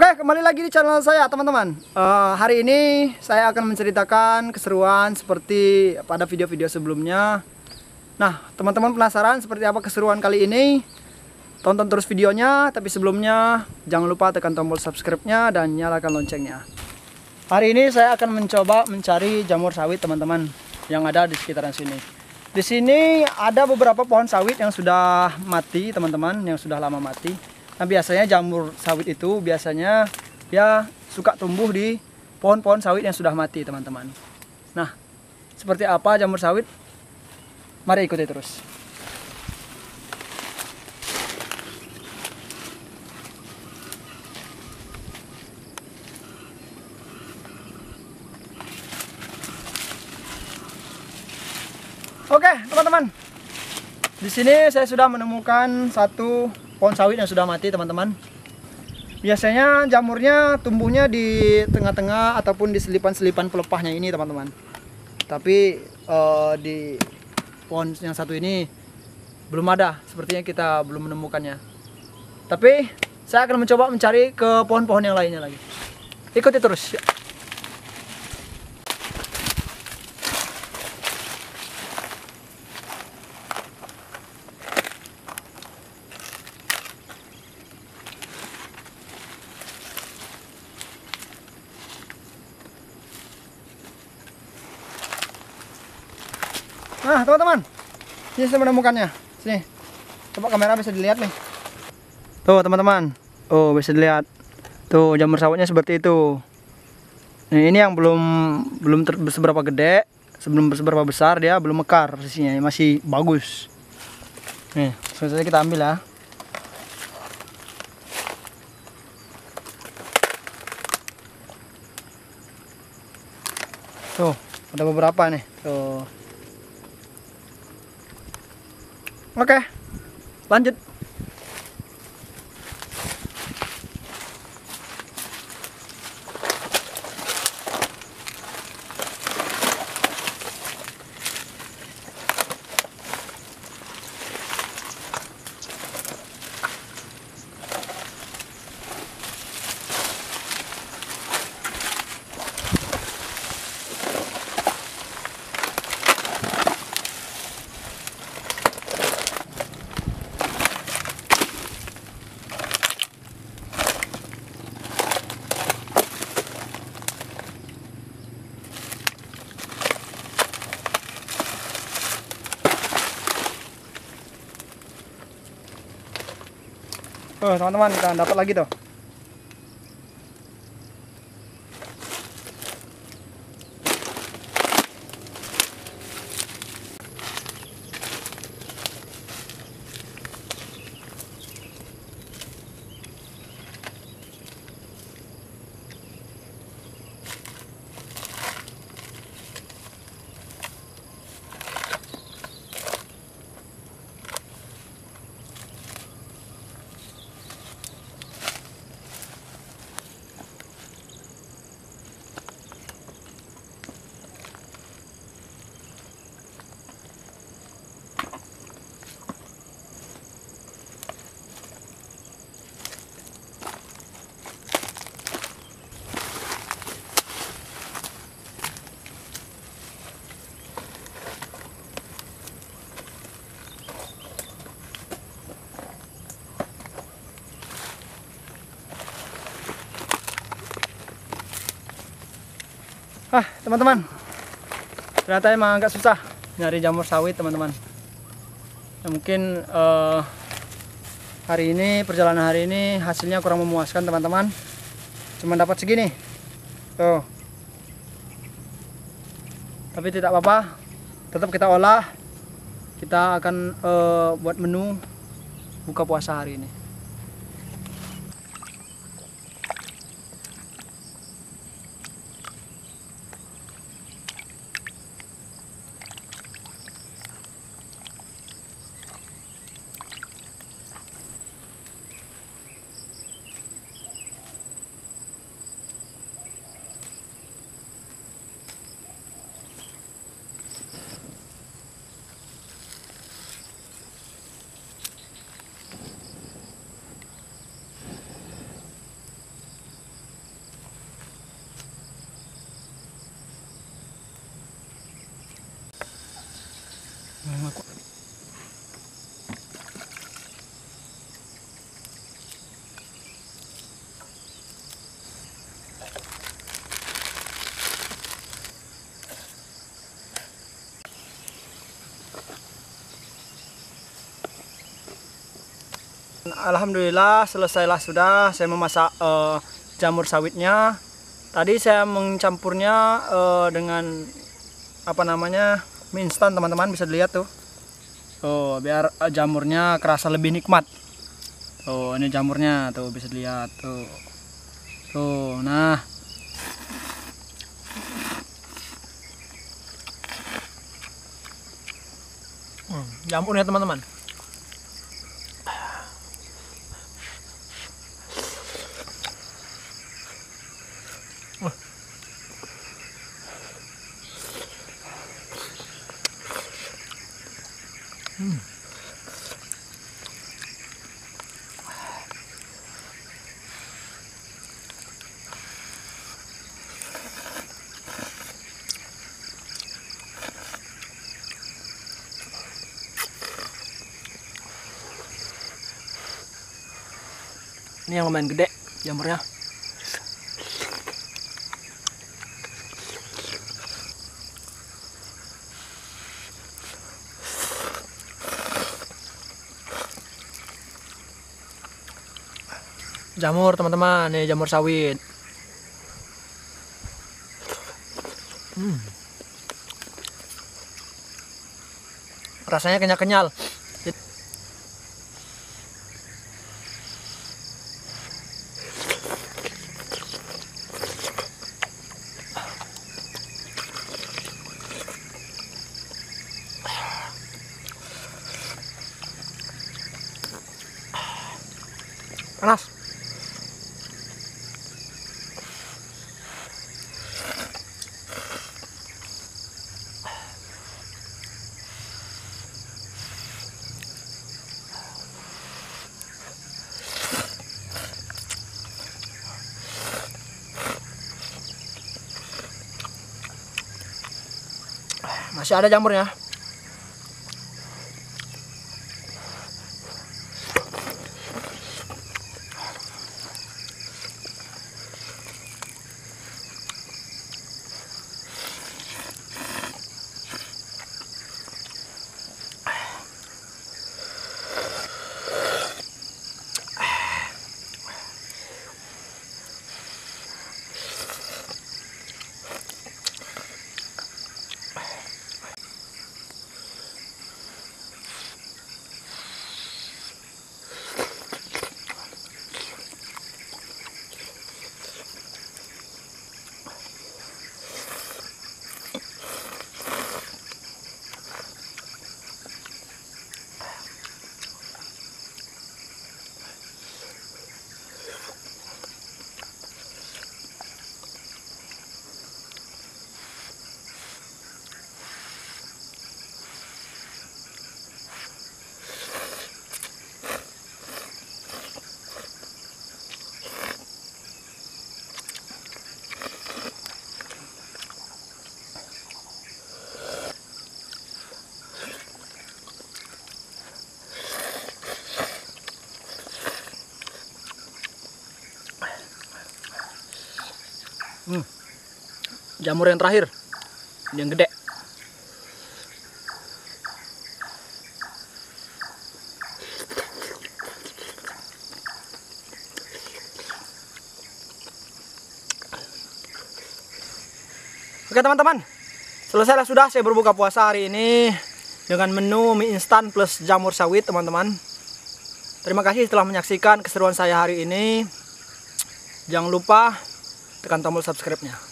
Oke, kembali lagi di channel saya, teman-teman. Eh, hari ini saya akan menceritakan keseruan seperti pada video-video sebelumnya. Nah, teman-teman penasaran seperti apa keseruan kali ini? Tonton terus videonya, tapi sebelumnya jangan lupa tekan tombol subscribe-nya dan nyalakan loncengnya. Hari ini saya akan mencoba mencari jamur sawit, teman-teman, yang ada di sekitaran sini. Di sini ada beberapa pohon sawit yang sudah mati, teman-teman, yang sudah lama mati. Nah biasanya jamur sawit itu biasanya ya suka tumbuh di pohon-pohon sawit yang sudah mati teman-teman. Nah seperti apa jamur sawit? Mari ikuti terus. Oke teman-teman, di sini saya sudah menemukan satu pohon sawit yang sudah mati teman-teman. Biasanya jamurnya tumbuhnya di tengah-tengah ataupun di selipan-selipan pelepahnya ini teman-teman. Tapi uh, di pohon yang satu ini belum ada, sepertinya kita belum menemukannya. Tapi saya akan mencoba mencari ke pohon-pohon yang lainnya lagi. Ikuti terus. Nah, teman-teman. Ini saya menemukannya. Sini. Coba kamera bisa dilihat nih. Tuh, teman-teman. Oh, bisa dilihat. Tuh, jamur sawitnya seperti itu. Nah, ini yang belum belum seberapa gede, sebelum seberapa besar dia belum mekar sisinya, masih bagus. Nih, selesai kita ambil ya. Tuh, ada beberapa nih. Tuh. Oke, lanjut. Tuh, teman-teman, kita dapat lagi tuh. Ah, teman-teman. Ternyata emang agak susah nyari jamur sawit, teman-teman. Ya, mungkin uh, hari ini perjalanan hari ini hasilnya kurang memuaskan, teman-teman. Cuma dapat segini. Tuh. Tapi tidak apa-apa. Tetap kita olah. Kita akan uh, buat menu buka puasa hari ini. Nah, Alhamdulillah selesailah sudah saya memasak uh, eh, jamur sawitnya. Tadi saya mencampurnya uh, dengan apa namanya mie instan teman-teman bisa dilihat tuh. Oh biar uh, jamurnya kerasa lebih nikmat. Tuh ini jamurnya tuh bisa dilihat tuh. Tuh nah. Hmm, jamurnya teman-teman. Ini yang lumayan gede jamurnya. jamur teman-teman nih jamur sawit hmm. rasanya kenyal-kenyal panas Masih ada jamurnya. Hmm. Jamur yang terakhir. Yang gede. Oke teman-teman, selesailah sudah saya berbuka puasa hari ini dengan menu mie instan plus jamur sawit teman-teman. Terima kasih telah menyaksikan keseruan saya hari ini. Jangan lupa tekan tombol subscribe-nya.